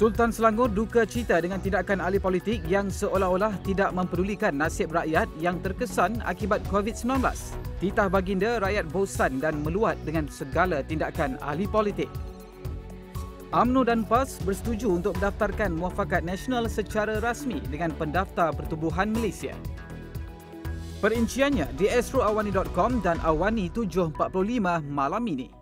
Sultan Selangor duka cita dengan tindakan ahli politik yang seolah-olah tidak mempedulikan nasib rakyat yang terkesan akibat COVID-19. Titah baginda rakyat bosan dan meluat dengan segala tindakan ahli politik. AMNO dan PAS bersetuju untuk mendaftarkan muafakat nasional secara rasmi dengan pendaftar pertubuhan Malaysia. Perinciannya di astroawani.com dan Awani 7.45 malam ini.